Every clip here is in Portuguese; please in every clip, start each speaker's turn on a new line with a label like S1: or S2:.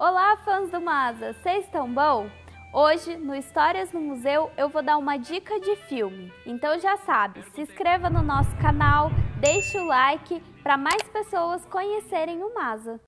S1: Olá, fãs do Masa, vocês estão bom? Hoje, no Histórias no Museu, eu vou dar uma dica de filme. Então já sabe, se inscreva no nosso canal, deixe o like para mais pessoas conhecerem o Masa.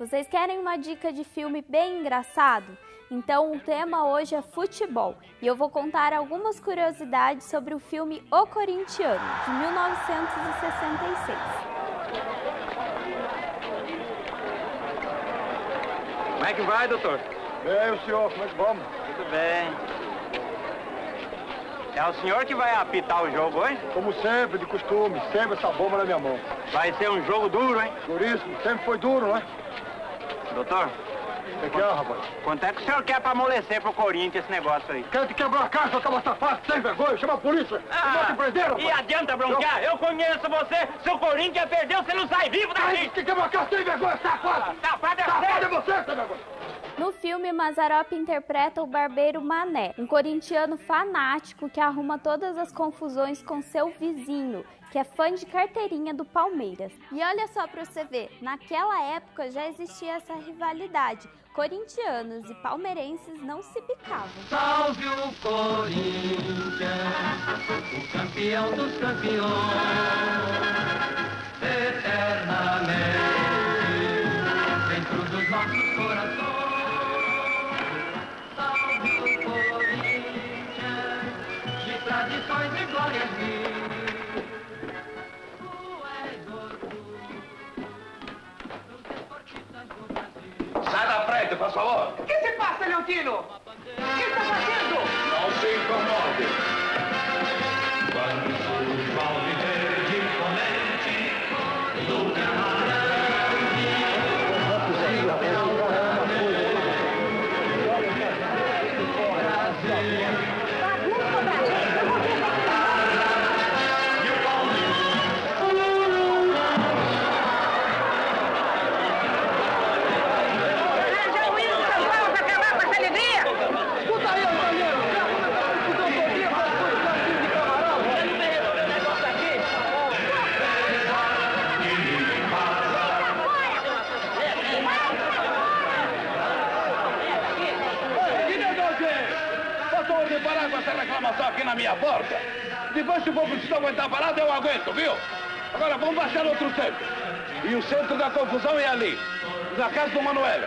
S1: Vocês querem uma dica de filme bem engraçado? Então, o tema hoje é futebol e eu vou contar algumas curiosidades sobre o filme O Corintiano, de 1966.
S2: Como é que vai, doutor?
S3: Bem, o senhor, como é que vamos?
S2: Tudo bem. É o senhor que vai apitar o jogo hoje?
S3: Como sempre, de costume, sempre essa bomba na minha mão.
S2: Vai ser um jogo duro, hein?
S3: Duríssimo, sempre foi duro, né?
S2: Doutor,
S3: O que que é, rapaz?
S2: quanto é que o senhor quer pra amolecer pro Corinthians esse negócio aí?
S3: Quer te quebrar a casa, seu caba safado, sem vergonha, chama a polícia! Ah, prenderam,
S2: e adianta bronquear? Eu conheço você. Se o Corinthians perdeu, você não sai vivo
S3: Ai,
S2: daqui.
S3: que quebrar a casa, sem vergonha, safado!
S2: Safado é
S3: Safado é
S2: você.
S3: você, sem vergonha!
S1: No filme, Mazarop interpreta o barbeiro Mané, um corintiano fanático que arruma todas as confusões com seu vizinho, que é fã de carteirinha do Palmeiras. E olha só pra você ver, naquela época já existia essa rivalidade. Corintianos e palmeirenses não se picavam.
S4: Salve o Corinthians, o campeão dos campeões,
S3: Sai da frente, por favor!
S5: O que se passa, Leontino? O que está fazendo?
S3: Não se incomode! Na minha porta. Depois, se for preciso aguentar parado, eu aguento, viu? Agora, vamos baixar outro centro. E o centro da confusão é ali, na casa do Manuela.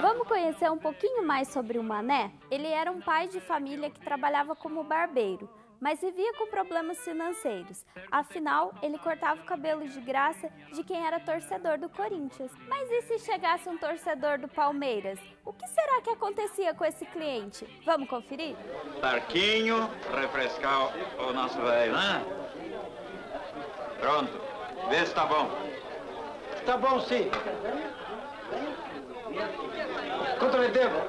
S1: Vamos conhecer um pouquinho mais sobre o Mané? Ele era um pai de família que trabalhava como barbeiro, mas vivia com problemas financeiros. Afinal, ele cortava o cabelo de graça de quem era torcedor do Corinthians. Mas e se chegasse um torcedor do Palmeiras? O que será que acontecia com esse cliente? Vamos conferir?
S2: Tarquinho, refrescar o nosso velho, né? Pronto. Vê se tá bom.
S3: Tá bom, sim. Quanto eu devo?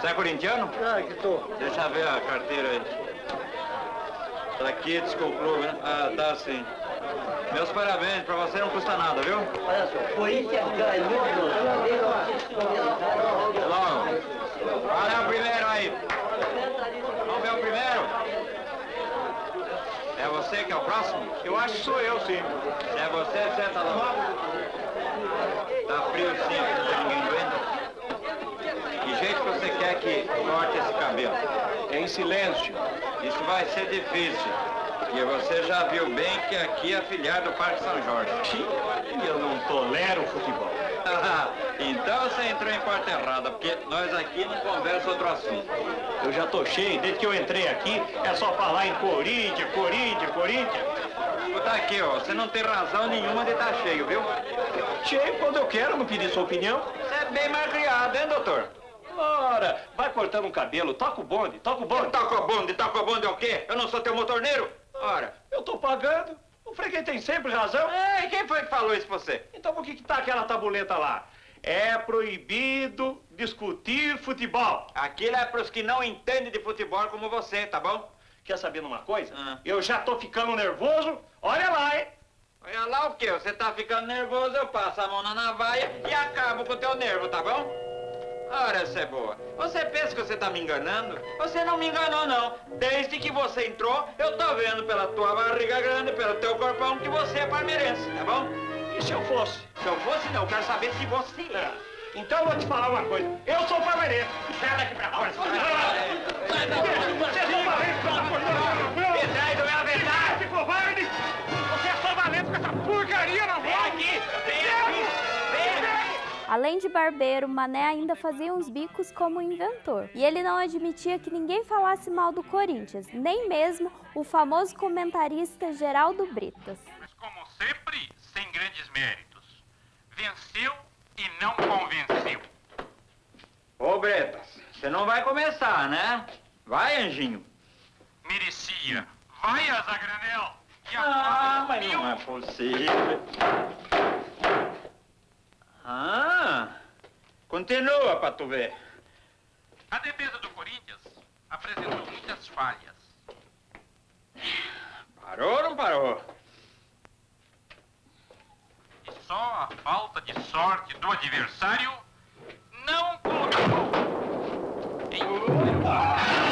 S2: Você é corintiano?
S3: Ah, que tô.
S2: Deixa ver a carteira aí. Tá aqui, desculpa, né? Ah, tá sim. Meus parabéns, pra você não custa nada, viu?
S6: Olha só, Corinthians ganhou
S2: Logo. Qual é o primeiro aí? Vamos ver o primeiro? Você que é o próximo? Eu acho que sou eu, sim. Se é você, senta lá. Tá frio sim, não tem ninguém doendo. Que jeito que você quer que corte esse cabelo?
S3: É em silêncio.
S2: Isso vai ser difícil. E você já viu bem que aqui é filiado do Parque São Jorge.
S3: Eu não tolero futebol.
S2: então você entrou em porta errada, porque nós aqui não conversa outro assunto.
S3: Eu já tô cheio, desde que eu entrei aqui, é só falar em Corinthians, Corinthians, Corinthians.
S2: Escuta aqui, ó, você não tem razão nenhuma de estar cheio, viu?
S3: Cheio quando eu quero, não pedir sua opinião.
S2: Você é bem mais criado, hein, doutor?
S3: Ora, vai cortando um cabelo, toca o bonde, toca o bonde.
S2: Toca a bonde, toca a bonde é o quê? Eu não sou teu motorneiro? Ora,
S3: Eu tô pagando.
S7: O freguês tem sempre razão.
S2: É, e quem foi que falou isso pra você?
S7: Então por que que tá aquela tabuleta lá? É proibido discutir futebol.
S2: Aquilo é pros que não entendem de futebol como você, tá bom?
S7: Quer saber uma coisa?
S2: Ah.
S7: Eu já tô ficando nervoso. Olha lá, hein?
S2: Olha lá o quê? Você tá ficando nervoso, eu passo a mão na navalha e acabo com o teu nervo, tá bom? Ora, essa é. Você pensa que você tá me enganando? Você não me enganou, não. Desde que você entrou, eu tô vendo pela tua barriga grande, pelo teu corpão, que você é palmeirense, tá bom?
S7: E se eu fosse?
S2: Se eu fosse, não. Eu quero saber se você é.
S7: É. Então eu vou te falar uma coisa. Eu sou palmeirense.
S2: Sai daqui pra fora.
S7: Vocês são porcaria.
S2: Me
S1: Além de barbeiro, Mané ainda fazia uns bicos como inventor. E ele não admitia que ninguém falasse mal do Corinthians, nem mesmo o famoso comentarista Geraldo Britas.
S8: Mas como sempre, sem grandes méritos. Venceu e não convenceu.
S2: Ô, Bretas, você não vai começar, né? Vai, Anjinho.
S8: Merecia. Vai, Azagranel. E
S2: Ah, mas não é possível. Ah, continua pra tu ver.
S8: A defesa do Corinthians apresentou muitas falhas.
S2: Parou ou não parou?
S8: E só a falta de sorte do adversário não colocou em a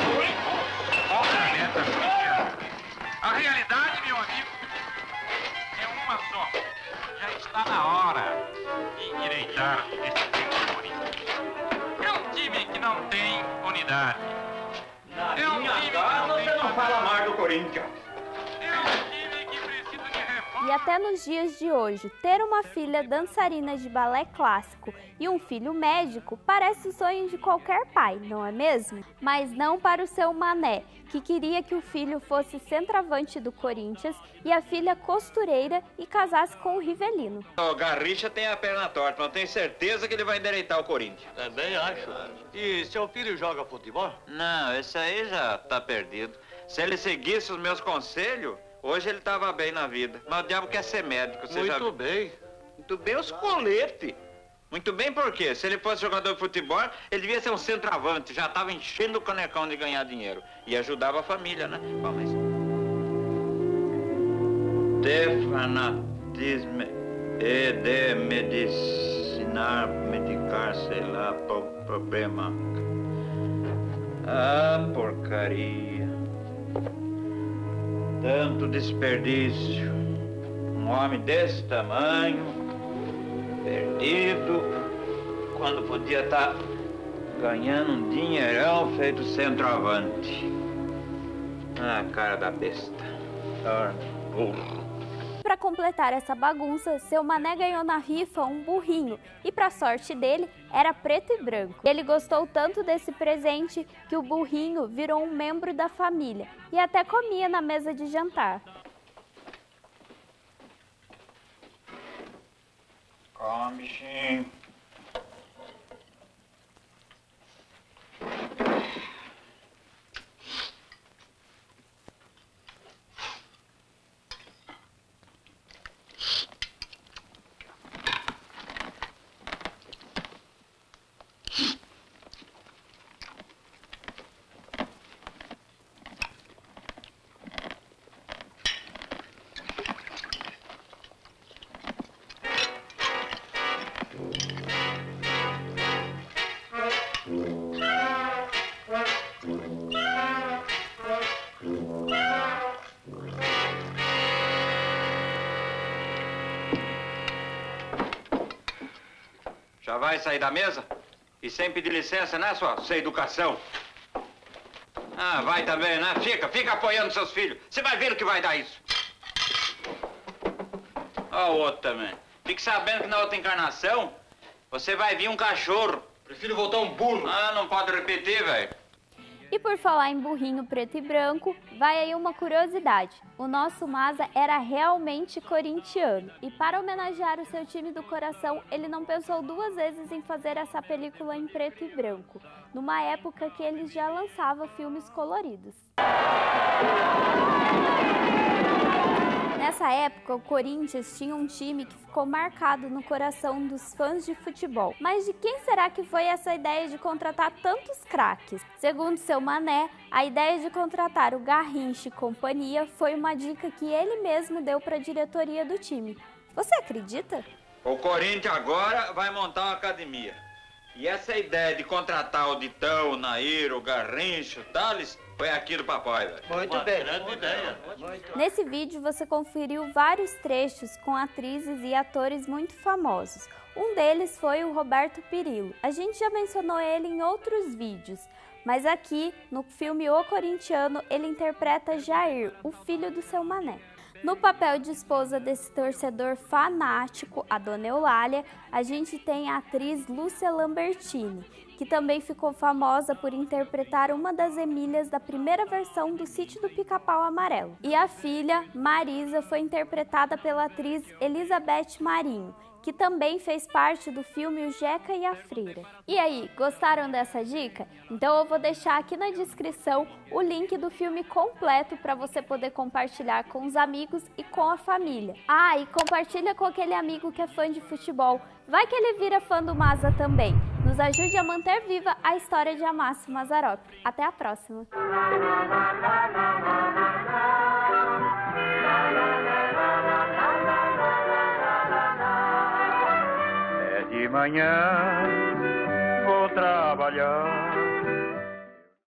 S8: está na hora de endireitar esse time do Corinthians. É um time que não tem unidade.
S2: Na
S8: É um
S2: minha
S8: time que
S2: casa
S8: não tem
S2: você não fala mais do Corinthians.
S1: E até nos dias de hoje, ter uma filha dançarina de balé clássico e um filho médico parece o sonho de qualquer pai, não é mesmo? Mas não para o seu Mané, que queria que o filho fosse centroavante do Corinthians e a filha costureira e casasse com o Rivelino.
S2: O Garrincha tem a perna torta, mas eu tenho certeza que ele vai endireitar o Corinthians.
S7: Também acho. E seu filho joga futebol?
S2: Não, esse aí já tá perdido. Se ele seguisse os meus conselhos, hoje ele tava bem na vida. Mas o diabo quer ser médico, você já...
S7: Muito bem.
S2: Muito bem os coletes. Muito bem por quê? Se ele fosse jogador de futebol, ele devia ser um centroavante. Já tava enchendo o canecão de ganhar dinheiro. E ajudava a família, né? Bom, mas... De fanatismo e de medicinar, medicar, sei lá, pro problema. Ah, porcaria. Tanto desperdício. Um homem desse tamanho, perdido, quando podia estar ganhando um dinheirão feito centroavante. Ah, cara da besta. Ah, burro.
S1: Para completar essa bagunça, seu Mané ganhou na rifa um burrinho e, para sorte dele, era preto e branco. Ele gostou tanto desse presente que o burrinho virou um membro da família e até comia na mesa de jantar.
S2: Come, bichinho. Já vai sair da mesa? E sem pedir licença, né, sua sem educação? Ah, vai também, né? Fica, fica apoiando seus filhos. Você vai ver o que vai dar isso. Ó o outro também. Fique sabendo que na outra encarnação, você vai vir um cachorro.
S7: Prefiro voltar um burro.
S2: Ah, não pode repetir, velho.
S1: E por falar em burrinho preto e branco, vai aí uma curiosidade. O nosso Maza era realmente corintiano. E para homenagear o seu time do coração, ele não pensou duas vezes em fazer essa película em preto e branco, numa época que ele já lançava filmes coloridos. Nessa época, o Corinthians tinha um time que ficou marcado no coração dos fãs de futebol. Mas de quem será que foi essa ideia de contratar tantos craques? Segundo seu Mané, a ideia de contratar o Garrincha e companhia foi uma dica que ele mesmo deu para a diretoria do time. Você acredita?
S2: O Corinthians agora vai montar uma academia. E essa ideia de contratar o Ditão, o Nair, o Garrincha, o Thales, foi aqui do papai, velho.
S6: Muito
S7: Uma
S6: bem.
S7: grande ideia.
S1: Nesse vídeo você conferiu vários trechos com atrizes e atores muito famosos. Um deles foi o Roberto Pirillo. A gente já mencionou ele em outros vídeos, mas aqui no filme O Corintiano ele interpreta Jair, o filho do seu Mané. No papel de esposa desse torcedor fanático, a Dona Eulália, a gente tem a atriz Lúcia Lambertini, que também ficou famosa por interpretar uma das Emílias da primeira versão do Sítio do Pica-Pau Amarelo. E a filha, Marisa, foi interpretada pela atriz Elizabeth Marinho, que também fez parte do filme O Jeca e a Freira. E aí, gostaram dessa dica? Então eu vou deixar aqui na descrição o link do filme completo para você poder compartilhar com os amigos e com a família. Ah, e compartilha com aquele amigo que é fã de futebol. Vai que ele vira fã do Maza também. Nos ajude a manter viva a história de Amácio Mazarop. Até a próxima!
S8: Manhã, vou trabalhar.